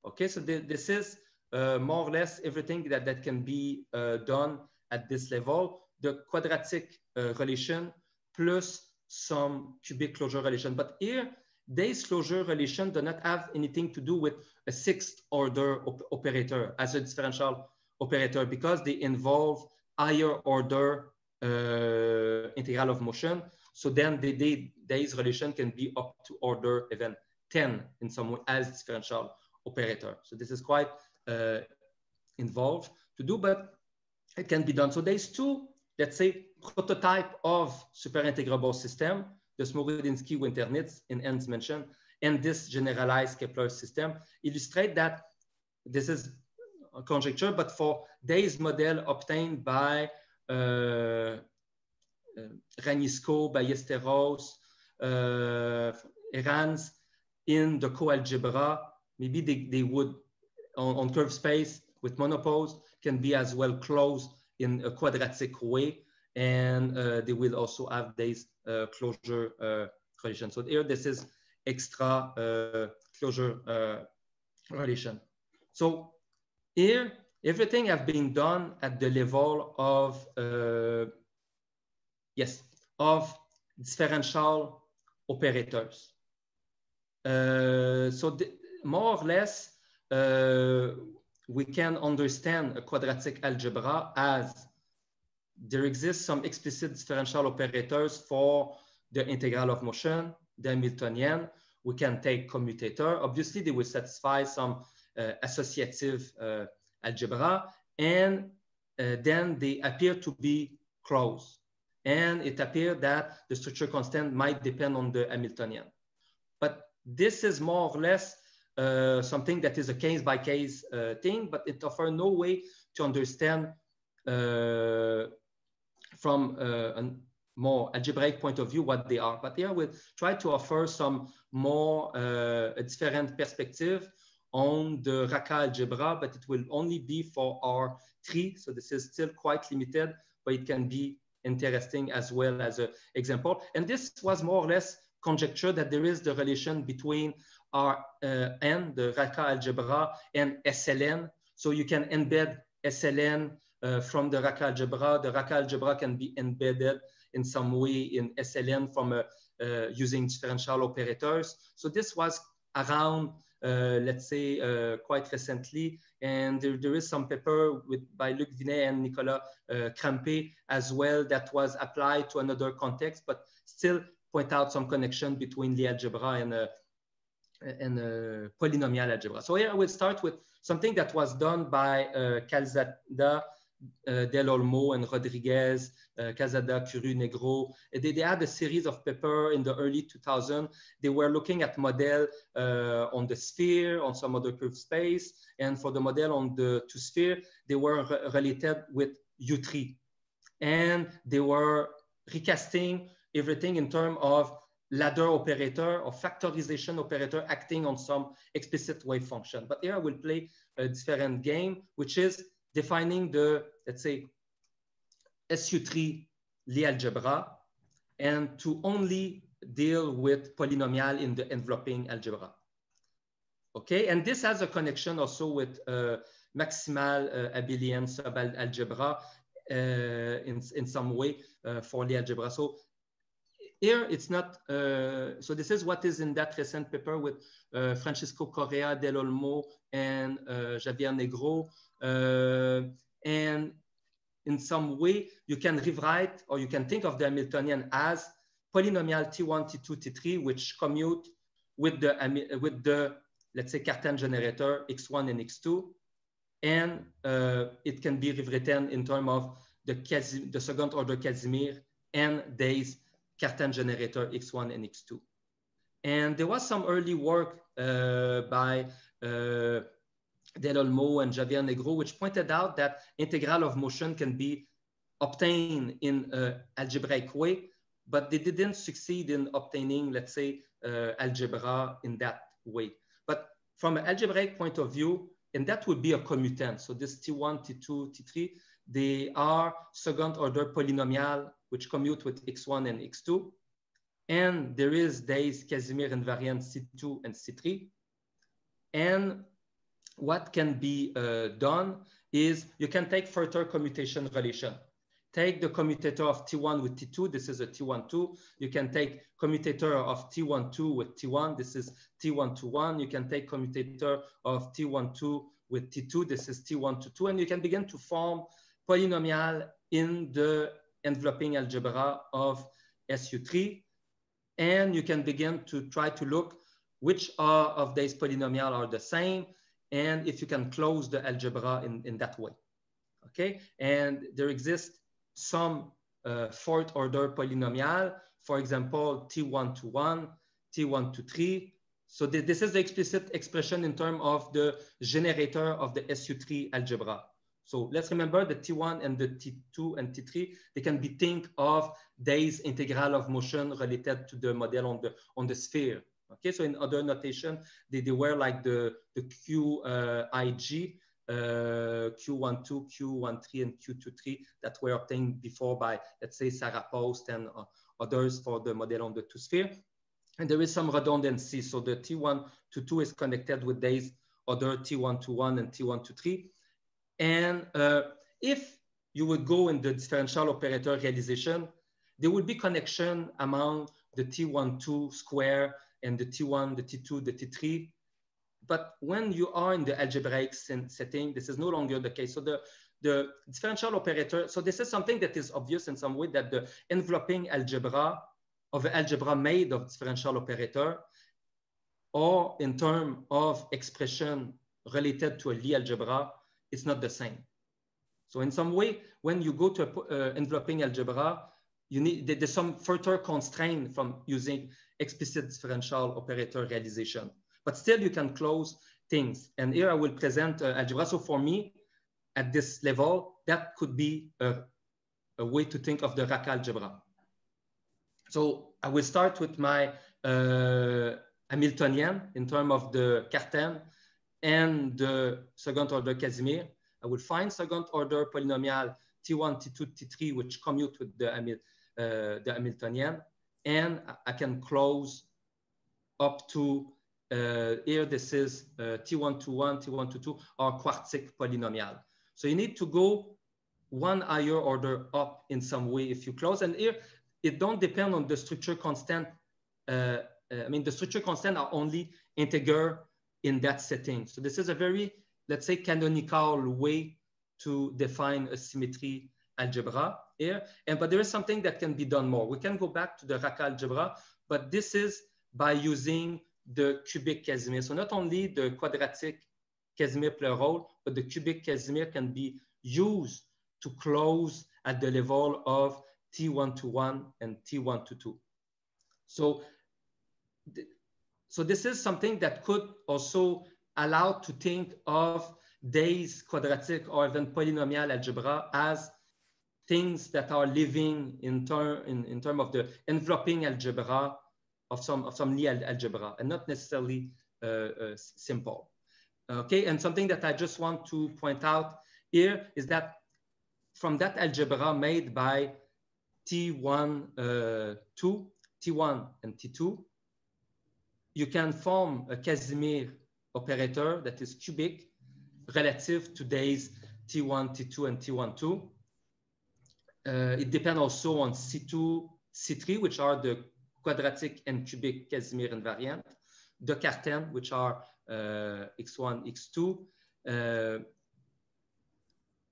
Okay, so the, this is uh, more or less everything that, that can be uh, done at this level. The quadratic uh, relation plus some cubic closure relation. But here, these closure relation do not have anything to do with a sixth order op operator as a differential operator because they involve higher order uh, integral of motion. So then the, these relation can be up to order even 10 in some way as differential operator. So this is quite uh, involved to do, but it can be done. So there's two, let's say, prototype of super integrable system, the Smorodinsky-Winternitz in Ernst mentioned, and this generalized Kepler system illustrate that this is conjecture, but for this model obtained by uh, uh, Ragnisco, Ballesteros, uh, Herranz in the coalgebra, maybe they, they would, on, on curved space with monopoles, can be as well closed in a quadratic way. And uh, they will also have this uh, closure uh, relation. So here, this is extra uh, closure uh, relation. So here, everything have been done at the level of, uh, yes, of differential operators. Uh, so the, more or less, uh, we can understand a quadratic algebra as there exists some explicit differential operators for the integral of motion, the Hamiltonian. We can take commutator. Obviously, they will satisfy some associative uh, algebra, and uh, then they appear to be closed. And it appeared that the structure constant might depend on the Hamiltonian. But this is more or less uh, something that is a case by case uh, thing, but it offers no way to understand uh, from a more algebraic point of view what they are. But here we'll try to offer some more different perspective on the Racah algebra, but it will only be for R3. So this is still quite limited, but it can be interesting as well as an example. And this was more or less conjecture that there is the relation between R uh, n, the Racah algebra, and SLN. So you can embed SLN uh, from the Racah algebra. The Racah algebra can be embedded in some way in SLN from uh, using differential operators. So this was around let's say, uh, quite recently. And there, there is some paper with, by Luc Vinet and Nicolas uh, Crampé as well that was applied to another context, but still point out some connection between the algebra and, uh, and uh, polynomial algebra. So here I will start with something that was done by uh, Calzada uh, Del Olmo and Rodriguez, uh, Calzada, Kuru, Negro. They, they had a series of paper in the early 2000. They were looking at model uh, on the sphere, on some other curved space. And for the model on the two sphere, they were re related with U3. And they were recasting everything in terms of ladder operator or factorization operator acting on some explicit wave function. But here I will play a different game, which is defining the, let's say, SU3 Lie algebra and to only deal with polynomial in the enveloping algebra. Okay, and this has a connection also with uh, maximal uh, abelian subalgebra uh, in, in some way uh, for Lie algebra. So here it's not, uh, so this is what is in that recent paper with uh, Francisco Correa del Olmo and uh, Javier Negro. Uh, and in some way, you can rewrite or you can think of the Hamiltonian as polynomial T1, T2, T3, which commute with the, with the let's say, Cartan generator X1 and X2. And uh, it can be rewritten in terms of the, the second order Casimir and these Cartan generator X1 and X2. And there was some early work uh, by uh, Del Olmo and Javier Negro, which pointed out that integral of motion can be obtained in an algebraic way, but they didn't succeed in obtaining, let's say, uh, algebra in that way. But from an algebraic point of view, and that would be a commutant. So this T1, T2, T3, they are second order polynomial, which commute with X1 and X2. And there is this Casimir invariant C2 and C3. And what can be uh, done is you can take further commutation relation. take the commutator of T1 with T2. This is a T12. You can take commutator of T12 with T1. This is T121. You can take commutator of T12 with T2. This is T122. And you can begin to form polynomial in the enveloping algebra of SU3. And you can begin to try to look which are of these polynomial are the same and if you can close the algebra in, in that way. Okay, and there exists some uh, fourth order polynomial, for example, T1 to 1, T1 to 3. So th this is the explicit expression in terms of the generator of the SU3 algebra. So let's remember the T1 and the T2 and T3, they can be think of days integral of motion related to the model on the, on the sphere. Okay, so in other notation, they, they were like the, the QIG, uh, Q12, Q13, and Q23 that were obtained before by, let's say, Sarah Post and uh, others for the model on the two sphere. And there is some redundancy. So the T1 to 2 is connected with these other T1 to 1 and T1 to 3. And uh, if you would go in the differential operator realization, there would be connection among the T12 square and the T1, the T2, the T3. But when you are in the algebraic setting, this is no longer the case. So the, the differential operator, so this is something that is obvious in some way that the enveloping algebra of algebra made of differential operator or in terms of expression related to a Lie algebra, it's not the same. So in some way, when you go to uh, enveloping algebra, you need there's some further constraint from using explicit differential operator realization. But still you can close things. And here I will present uh, algebra. So for me, at this level, that could be a, a way to think of the Racah algebra. So I will start with my uh, Hamiltonian in terms of the Cartan and the second order Casimir. I will find second order polynomial T1, T2, T3, which commute with the, uh, the Hamiltonian and I can close up to uh, here this is uh, T1 to 1, T1 to 2, or quartic polynomial. So you need to go one higher order up in some way if you close. And here it don't depend on the structure constant. Uh, uh, I mean, the structure constant are only integer in that setting. So this is a very, let's say, canonical way to define a symmetry algebra here. And, but there is something that can be done more. We can go back to the Racah algebra, but this is by using the cubic Casimir. So not only the quadratic Casimir plural, but the cubic Casimir can be used to close at the level of T1 to 1 and T1 to 2. So, so this is something that could also allow to think of days quadratic or even polynomial algebra as things that are living in term in, in term of the enveloping algebra of some of some Lie algebra and not necessarily uh, uh, simple. Okay, and something that I just want to point out here is that from that algebra made by T1, uh, 2, T1 and T2, you can form a Casimir operator that is cubic relative to these T1, T2, and T1, 2 uh, it depends also on C2, C3, which are the quadratic and cubic Casimir invariant, the Cartan, which are uh, X1, X2, uh,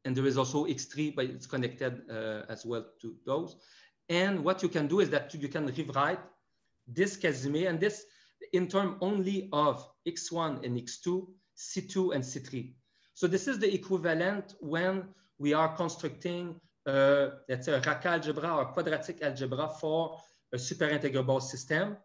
and there is also X3, but it's connected uh, as well to those. And what you can do is that you can rewrite this Casimir, and this in term only of X1 and X2, C2 and C3. So this is the equivalent when we are constructing uh, let's say a Racah algebra or quadratic algebra for a superintegrable system.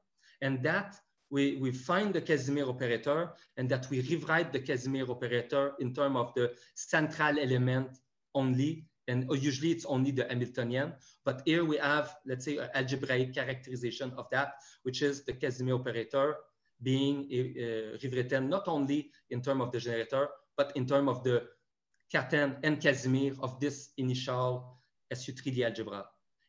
And that we, we find the Casimir operator and that we rewrite the Casimir operator in terms of the central element only. And usually it's only the Hamiltonian. But here we have, let's say, algebraic characterization of that, which is the Casimir operator being uh, rewritten not only in terms of the generator, but in terms of the Cartan and Casimir of this initial SU3D algebra.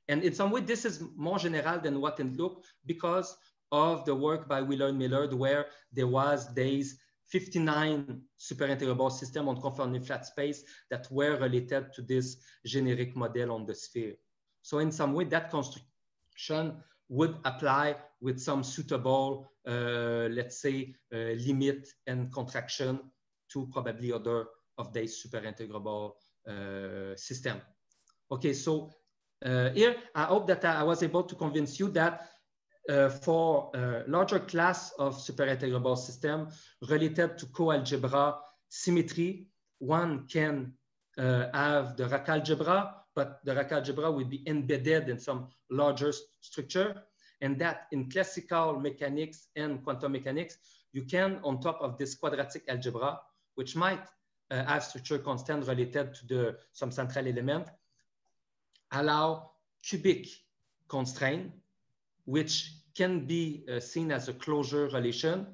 And in some way, this is more general than what it looked because of the work by Wheeler and Miller, where there was these 59 superintegrable systems on conformally flat space that were related to this generic model on the sphere. So in some way, that construction would apply with some suitable, uh, let's say, uh, limit and contraction to probably other of these superintegrable uh, system. Okay, so uh, here, I hope that I was able to convince you that uh, for a larger class of superintegrable system related to coalgebra symmetry, one can uh, have the Racah algebra, but the Racah algebra will be embedded in some larger st structure. And that in classical mechanics and quantum mechanics, you can, on top of this quadratic algebra, which might uh, have structure constant related to the some central element, allow cubic constraint, which can be uh, seen as a closure relation,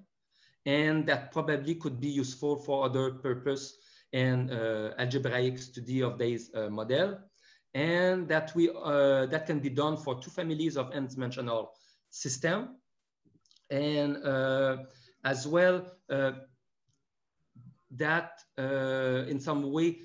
and that probably could be useful for other purpose and uh, algebraic study of this uh, model. And that, we, uh, that can be done for two families of n-dimensional system. And uh, as well, uh, that in some way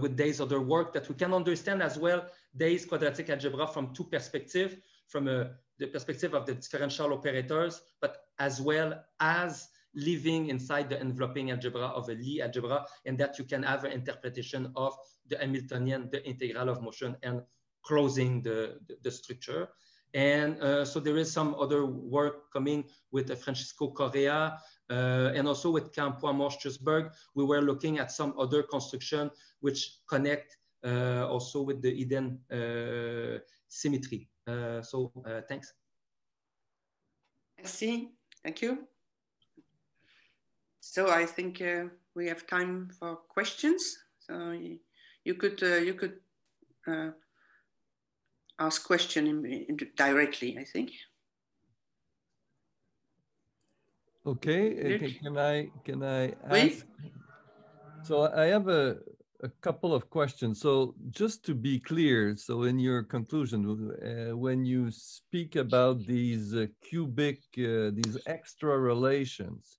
with Day's other work that we can understand as well Days quadratic algebra from two perspectives, from a, the perspective of the differential operators, but as well as living inside the enveloping algebra of a Lie algebra, and that you can have an interpretation of the Hamiltonian, the integral of motion, and closing the, the, the structure. And uh, so there is some other work coming with uh, Francisco Correa uh, and also with Campois Morstrasberg. We were looking at some other construction which connect uh, also with the hidden uh, symmetry. Uh, so thanks. Merci. Thank you. So I think we have time for questions. So you, you could you could ask question in, in directly, I think. Okay, can, can, I can I ask? Oui? So I have a a couple of questions. So just to be clear, so in your conclusion, uh, when you speak about these uh, cubic, uh, these extra relations,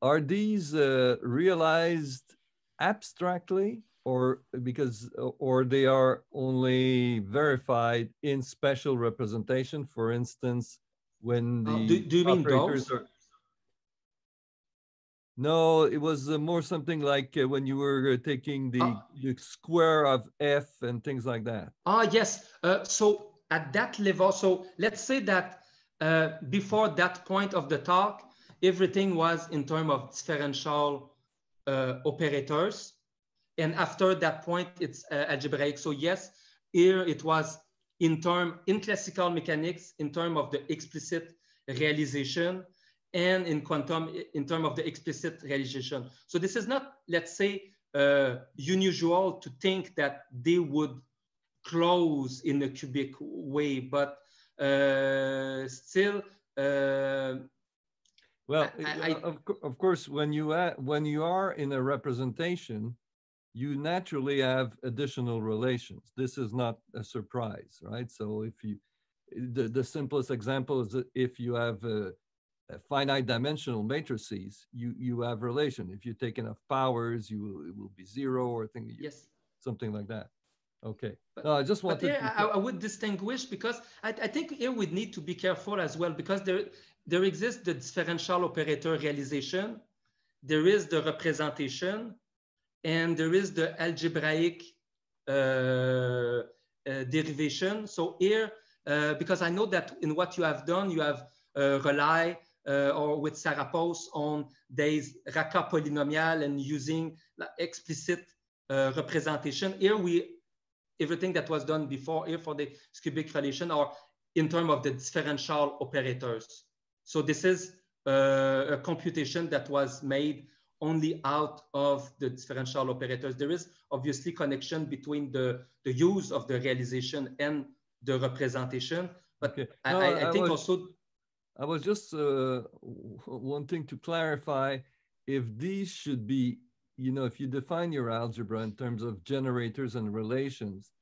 are these uh, realized abstractly or because or they are only verified in special representation for instance when uh, the do, do you mean those? Are, no, it was uh, more something like uh, when you were uh, taking the, uh, the square of f and things like that. Ah, yes. Uh, so at that level, so let's say that uh, before that point of the talk, everything was in terms of differential operators. And after that point, it's algebraic. So yes, here it was in term in classical mechanics, in terms of the explicit realization, and in quantum in terms of the explicit realization. So this is not, let's say, uh, unusual to think that they would close in a cubic way, but uh, still. Uh, well, I, I, of, of course, when you when you are in a representation, you naturally have additional relations. This is not a surprise, right? So if you, the, the simplest example is if you have a, finite dimensional matrices, you you have relation. If you take enough powers, you will, it will be zero or thing. Yes. Something like that. Okay. But, no, I just wanted. But I, I, would distinguish because I, I think here we need to be careful as well because there there exists the differential operator realization, there is the representation, and there is the algebraic uh, uh, derivation. So here, uh, because I know that in what you have done, you have uh, rely uh, or with Sarah Post on these Racah polynomial and using the explicit uh, representation. Here we, everything that was done before here for the cubic relation are in terms of the differential operators. So this is uh, a computation that was made only out of the differential operators. There is obviously connection between the, the use of the realization and the representation, but okay. I, no, I, I, think was, also I was just uh, wanting to clarify if these should be, you know, if you define your algebra in terms of generators and relations,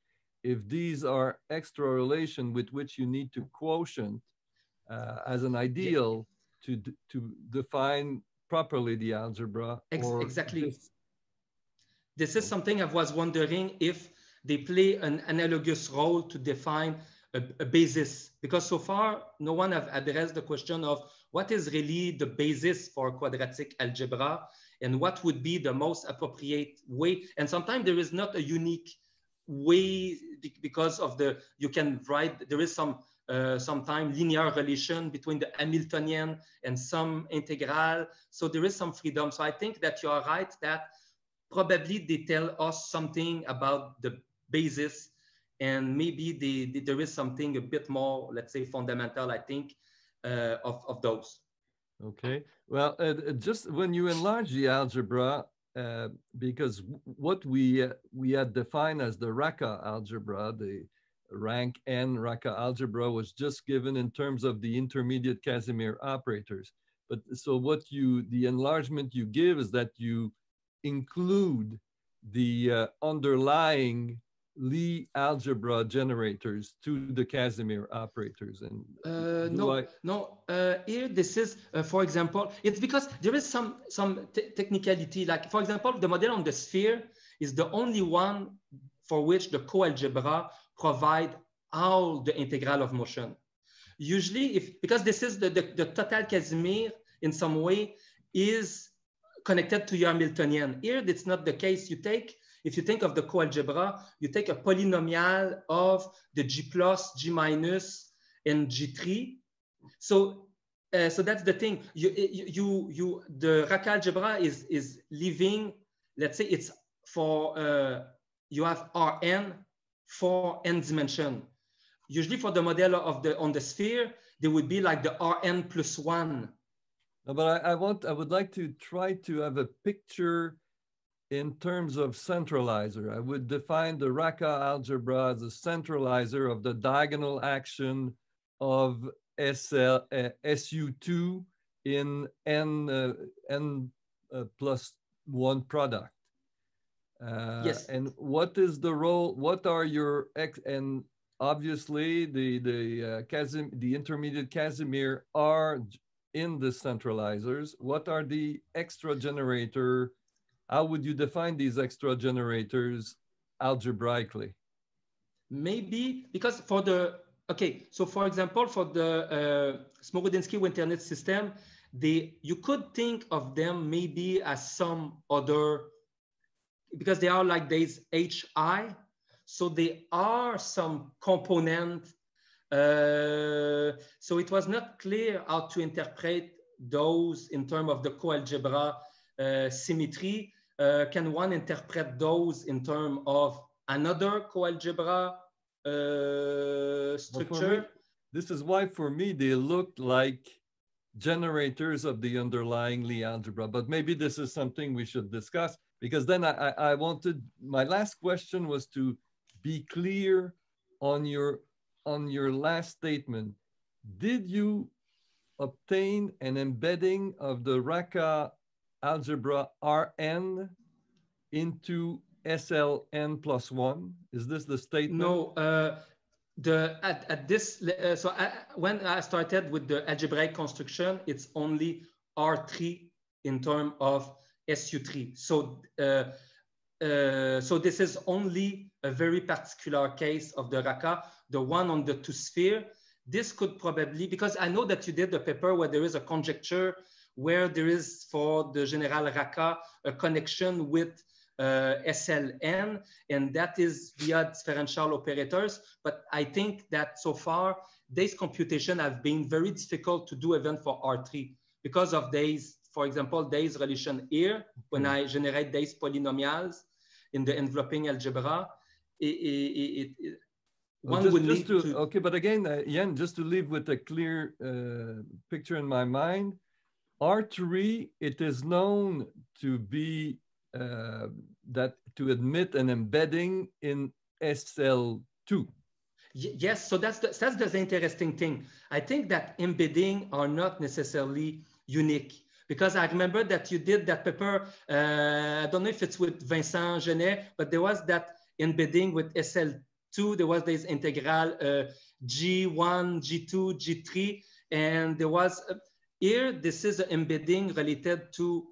if these are extra relation with which you need to quotient uh, as an ideal to, to define properly the algebra. Ex exactly. This, this is something I was wondering if they play an analogous role to define a, a, basis because so far no one have addressed the question of what is really the basis for quadratic algebra and what would be the most appropriate way and sometimes there is not a unique way because of the you can write there is some uh, sometimes linear relation between the Hamiltonian and some integral. So there is some freedom. So I think that you are right that probably they tell us something about the basis and maybe there is something a bit more, let's say, fundamental, I think, uh, of, of those. Okay. Well, uh, just when you enlarge the algebra, uh, because what we we had defined as the Racah algebra, the rank n Racah algebra was just given in terms of the intermediate Casimir operators. But so what you, the enlargement you give is that you include the uh, underlying Lie algebra generators to the Casimir operators. And uh, no, I... no. Uh, here, this is, uh, for example, it's because there is some some technicality. Like, for example, the model on the sphere is the only one for which the coalgebra provide all the integral of motion. Usually, if because this is the, the, the total Casimir in some way is connected to your Hamiltonian. Here, it's not the case. You take if you think of the coalgebra, you take a polynomial of the G plus, G minus, and G3. So, uh, so that's the thing. You, you, you, the Racah algebra is, is leaving, let's say it's for, uh, you have Rn for n dimension. Usually for the model of the, on the sphere, there would be like the Rn plus one. but I, I want, I would like to try to have a picture in terms of centralizer, I would define the Racah algebra as a centralizer of the diagonal action of SL, uh, SU2 in N, uh, N uh, plus one product. Uh, yes. And what is the role, what are your, ex and obviously the, the, uh, Casim, the intermediate Casimir are in the centralizers. What are the extra generator how would you define these extra generators algebraically? Maybe because for the, okay, so for example, for the uh, Smorodinsky-Winternitz system, they, you could think of them maybe as some other, because they are like these HI, so they are some component. Uh, so it was not clear how to interpret those in terms of the coalgebra uh, symmetry. Uh, can one interpret those in terms of another coalgebra uh, structure? Me, this is why for me they look like generators of the underlying Lie algebra, but maybe this is something we should discuss because then I, I, I wanted, my last question was to be clear on your, on your last statement. Did you obtain an embedding of the Racah algebra Rn into SLN plus one? Is this the statement? No, uh, the at, at this, uh, so I, when I started with the algebraic construction, it's only R3 in terms of SU3. So, uh, uh, so this is only a very particular case of the Racah, the one on the two sphere. This could probably, because I know that you did the paper where there is a conjecture where there is for the General Racah a connection with uh, SLN, and that is via differential operators. But I think that so far, these computation have been very difficult to do even for R3 because of these, for example, these relation here, when I generate these polynomials in the enveloping algebra, it, it, it, one just, would just need to, to, Okay, but again, uh, Ian, just to leave with a clear uh, picture in my mind, R3, it is known to be uh, that to admit an embedding in SL2. Yes, so that's the, that's the interesting thing. I think that embedding are not necessarily unique because I remember that you did that paper. Uh, I don't know if it's with Vincent Genest, but there was that embedding with SL2. There was this integral uh, G1, G2, G3, and there was uh, here, this is an embedding related to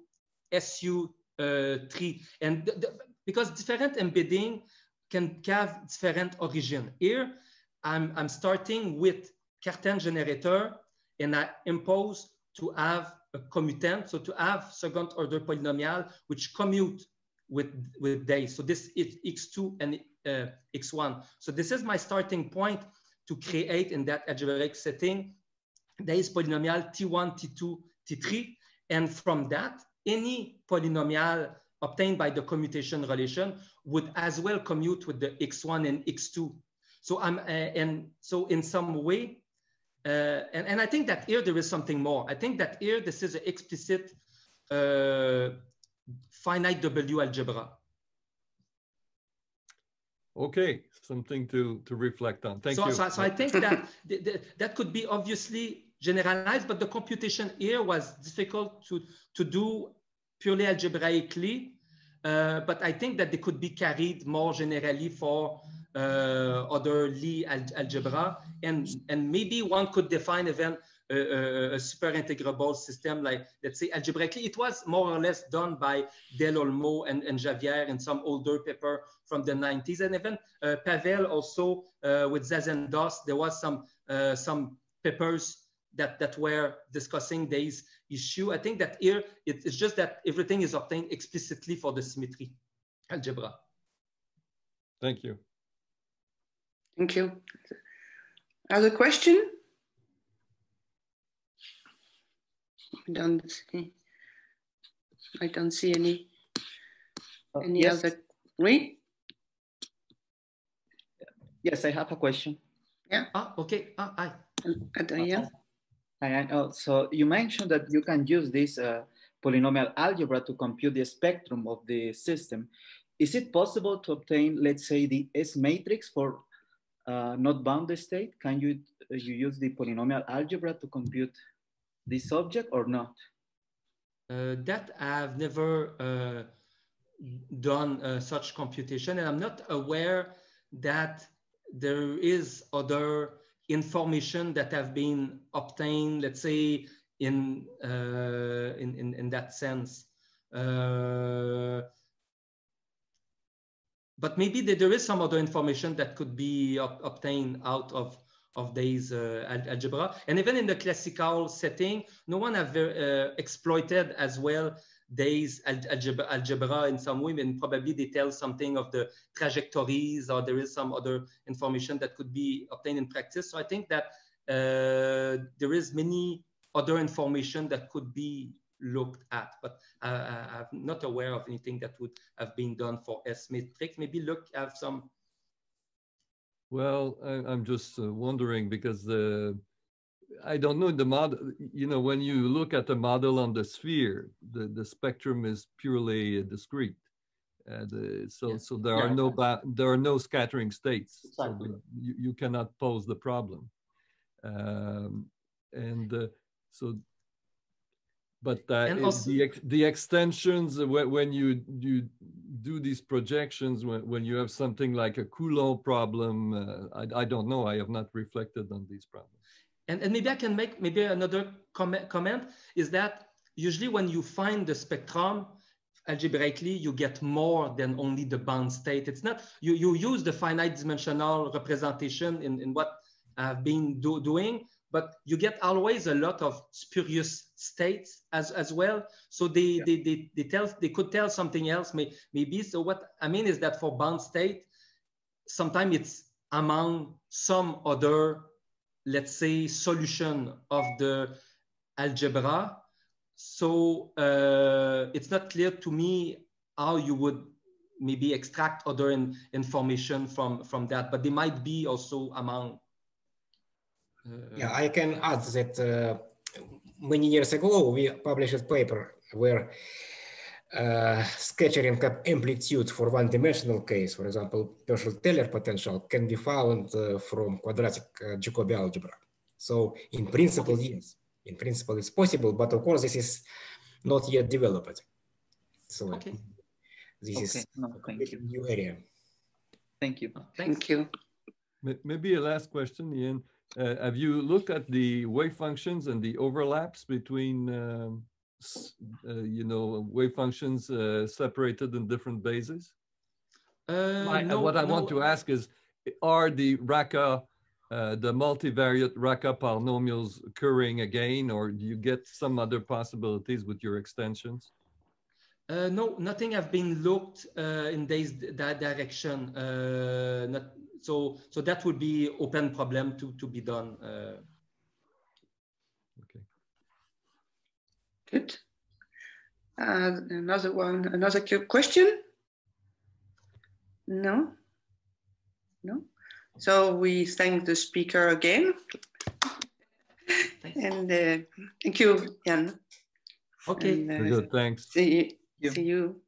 SU3. Uh, and the, because different embedding can have different origin. Here, I'm, I'm starting with Cartan generator and I impose to have a commutant, so to have second order polynomial which commute with, with days. So this is x2 and uh, x1. So this is my starting point to create in that algebraic setting days polynomial t1, t2, t3. And from that, any polynomial obtained by the commutation relation would as well commute with the x1 and x2. So I'm, uh, and so in some way, uh, and, and I think that here there is something more. I think that here this is an explicit uh, finite W algebra. Okay, something to, to reflect on. Thank so, you. So, so I think that [laughs] th th that could be obviously generalized, but the computation here was difficult to, to do purely algebraically. Uh, but I think that they could be carried more generally for uh, other Lie al algebra. And, and maybe one could define even a, a, a, super integrable system like, let's say, algebraically. It was more or less done by Del Olmo and, and Javier in some older paper from the 90s. And even uh, Pavel also uh, with Zazendos, there was some, uh, some papers that, that were discussing this issue. I think that here, it, it's just that everything is obtained explicitly for the symmetry algebra. Thank you. Thank you. Other question? I don't see. I don't see any. Uh, any yes. other? Oui. Yes, I have a question. Yeah. Ah, okay. Ah, hi. Adrian. Hi. Uh, so you mentioned that you can use this uh, polynomial algebra to compute the spectrum of the system. Is it possible to obtain, let's say, the S matrix for uh, not bounded state, can you, uh, you use the polynomial algebra to compute this object or not? Uh, that I've never uh, done uh, such computation and I'm not aware that there is other information that have been obtained, let's say, in, uh, in, in, in, that sense but maybe there is some other information that could be ob obtained out of of these uh, algebra. And even in the classical setting, no one have uh, exploited as well these algebra, in some and probably they tell something of the trajectories or there is some other information that could be obtained in practice. So I think that uh, there is many other information that could be looked at, but uh, I'm not aware of anything that would have been done for S matrix. Maybe look have some. Well, I, am just uh, wondering because the I don't know the model. You know, when you look at the model on the sphere, the the spectrum is purely discrete. Uh, the, so so there yeah. are no there are no scattering states. Exactly. So the, you, you cannot pose the problem. Um, and uh, so but uh, also, the ex the extensions uh, when you you do these projections when, when you have something like a Coulomb problem uh, I, I don't know I have not reflected on these problems and, and maybe I can make maybe another comment comment is that usually when you find the spectrum algebraically you get more than only the bound state it's not you you use the finite dimensional representation in, in what I've been do, doing but you get always a lot of spurious states as, as well. So they, yeah. they, they, they, tell, they could tell something else may, maybe. So what I mean is that for bound state, sometimes it's among some other, let's say, solution of the algebra. So uh, it's not clear to me how you would maybe extract other in, information from, from that, but they might be also among yeah, I can add that uh, many years ago we published a paper where uh, scattering amplitude for one-dimensional case, for example, Pöschl-Teller potential, can be found uh, from quadratic uh, Jacobi algebra. So in principle, yes, in principle it's possible, but of course this is not yet developed. So okay. this okay. is no, thank you. new area. Thank you. Thank you. Maybe a last question, Ian. uh, have you looked at the wave functions and the overlaps between, um, you know, wave functions uh, separated in different bases? Uh, My, no, what I no. want to ask is, are the Racah, uh, the multivariate Racah polynomials occurring again, or do you get some other possibilities with your extensions? Uh, no, nothing have been looked uh, in this that direction. Uh, not, so, so that would be open problem to to be done. Uh. okay. Good. Uh, another one. Another question. No. No. So we thank the speaker again. and uh, thank you, Ian. Okay. And, uh, good. Thanks. See you. See you.